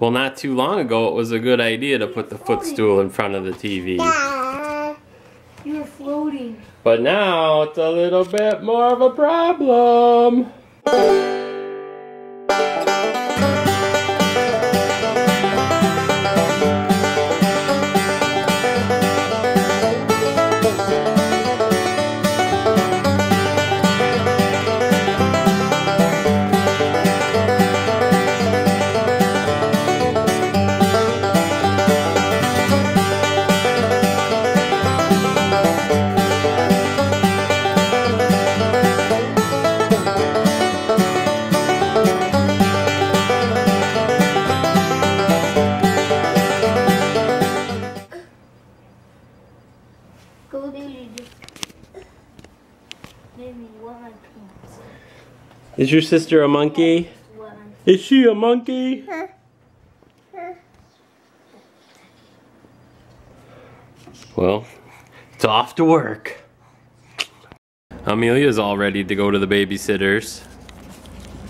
Well, not too long ago, it was a good idea to put the footstool in front of the TV. You were floating. But now it's a little bit more of a problem. Is your sister a monkey? Is she a monkey? Well, it's off to work. Amelia's all ready to go to the babysitters.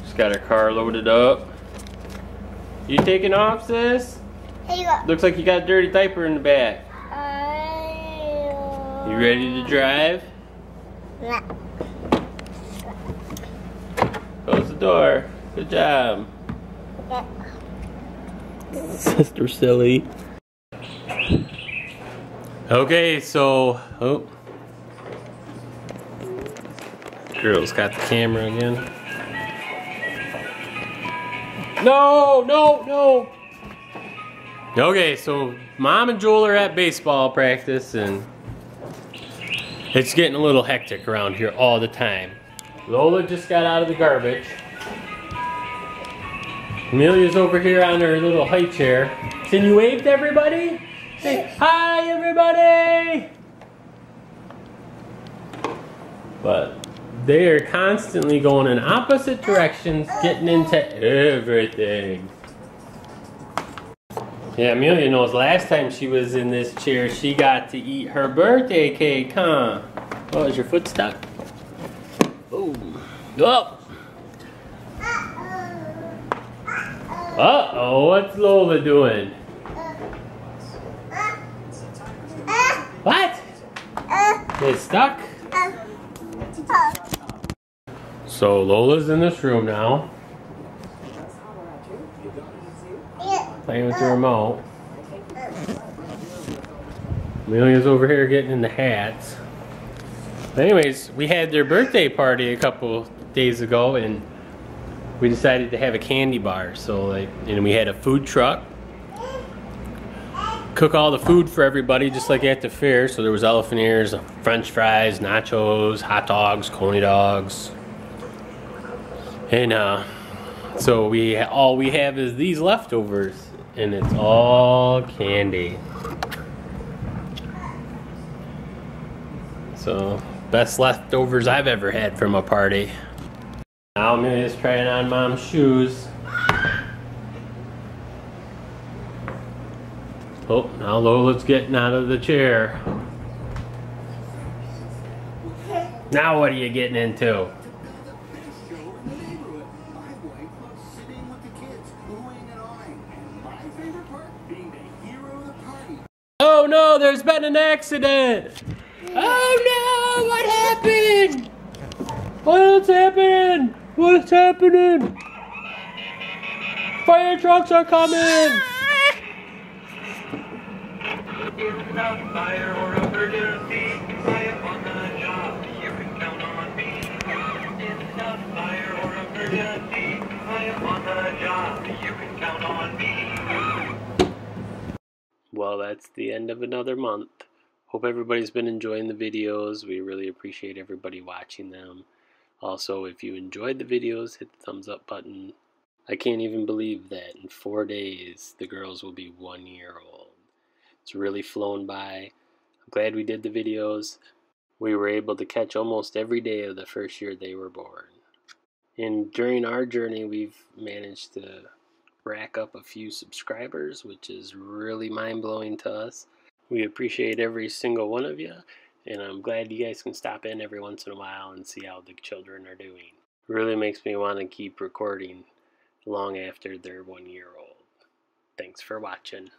She's got her car loaded up. You taking off, sis? Looks like you got a dirty diaper in the back. Uh, you ready to drive? Yeah. Close the door. Good job. Yeah. Sister silly. Okay, so oh, girl's got the camera again. No, no, no. Okay, so mom and Joel are at baseball practice, and it's getting a little hectic around here all the time. Lola just got out of the garbage. Amelia's over here on her little high chair. Can you wave to everybody? Say hi, everybody! But they are constantly going in opposite directions, getting into everything. Yeah, Amelia knows last time she was in this chair, she got to eat her birthday cake, huh? Oh, is your foot stuck? Oh. Oh! Uh-oh, what's Lola doing? What? It's stuck? So Lola's in this room now, playing with the remote. Amelia's over here getting in the hats. But anyways, we had their birthday party a couple days ago and we decided to have a candy bar. So like, and we had a food truck. Cook all the food for everybody just like at the fair. So there was elephant ears, french fries, nachos, hot dogs, coney dogs. And uh, so we all we have is these leftovers and it's all candy. So best leftovers I've ever had from a party. Now Amelia's trying on mom's shoes. Oh, now Lola's getting out of the chair. Now what are you getting into? Oh no, there's been an accident! Oh no, what happened? What's happening? What's happening? Fire trucks are coming! Well, that's the end of another month. Hope everybody's been enjoying the videos. We really appreciate everybody watching them. Also, if you enjoyed the videos, hit the thumbs up button. I can't even believe that in four days the girls will be one year old. It's really flown by. I'm glad we did the videos. We were able to catch almost every day of the first year they were born. And during our journey, we've managed to rack up a few subscribers, which is really mind blowing to us. We appreciate every single one of you, and I'm glad you guys can stop in every once in a while and see how the children are doing. Really makes me want to keep recording long after they're one year old. Thanks for watching.